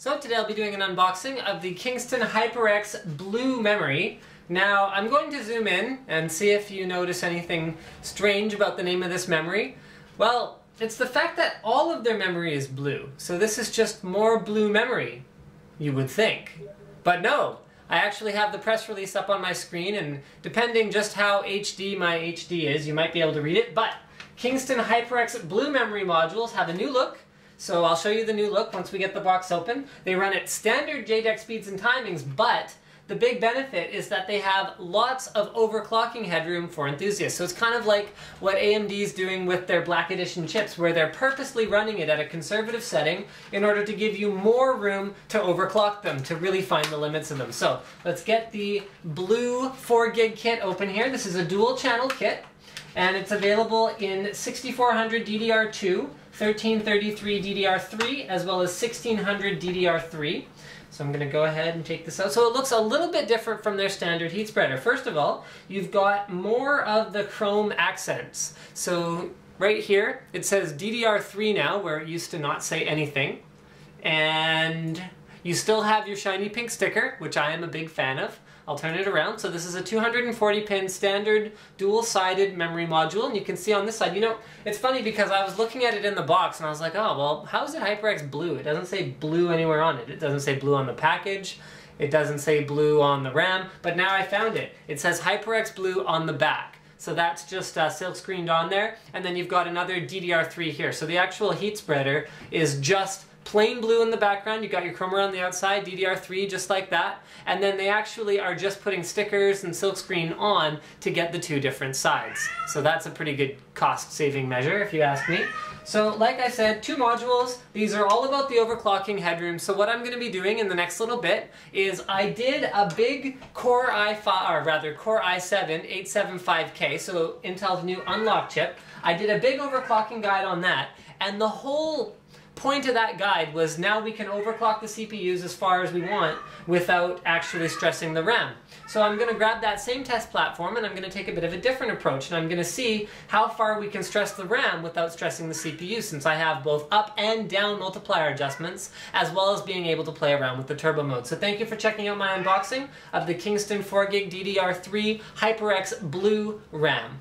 So today I'll be doing an unboxing of the Kingston HyperX Blu Memory. Now I'm going to zoom in and see if you notice anything strange about the name of this memory. Well, it's the fact that all of their memory is blue. So this is just more blue memory, you would think. But no, I actually have the press release up on my screen and depending just how HD my HD is, you might be able to read it. But Kingston HyperX Blu Memory modules have a new look so I'll show you the new look once we get the box open. They run at standard JEDEC speeds and timings, but the big benefit is that they have lots of overclocking headroom for enthusiasts. So it's kind of like what AMD is doing with their Black Edition chips, where they're purposely running it at a conservative setting in order to give you more room to overclock them, to really find the limits of them. So let's get the blue 4 gig kit open here. This is a dual channel kit, and it's available in 6400 DDR2, 1333 DDR3 as well as 1600 DDR3. So I'm going to go ahead and take this out. So it looks a little bit different from their standard heat spreader. First of all, you've got more of the chrome accents. So right here, it says DDR3 now, where it used to not say anything. And you still have your shiny pink sticker, which I am a big fan of. I'll turn it around. So this is a 240 pin standard dual-sided memory module and you can see on this side, you know, it's funny because I was looking at it in the box and I was like, oh, well, how is it HyperX Blu? It doesn't say blue anywhere on it. It doesn't say blue on the package. It doesn't say blue on the RAM, but now I found it. It says HyperX Blu on the back. So that's just uh, silk screened on there. And then you've got another DDR3 here. So the actual heat spreader is just plain blue in the background, you got your chroma on the outside, DDR3 just like that, and then they actually are just putting stickers and silkscreen on to get the two different sides. So that's a pretty good cost saving measure if you ask me. So like I said, two modules, these are all about the overclocking headroom, so what I'm going to be doing in the next little bit is I did a big Core i5, or rather Core i7 875K, so Intel's new unlock chip. I did a big overclocking guide on that, and the whole point of that guide was now we can overclock the CPUs as far as we want without actually stressing the RAM. So I'm going to grab that same test platform and I'm going to take a bit of a different approach and I'm going to see how far we can stress the RAM without stressing the CPU since I have both up and down multiplier adjustments as well as being able to play around with the turbo mode. So thank you for checking out my unboxing of the Kingston 4GB DDR3 HyperX Blu RAM.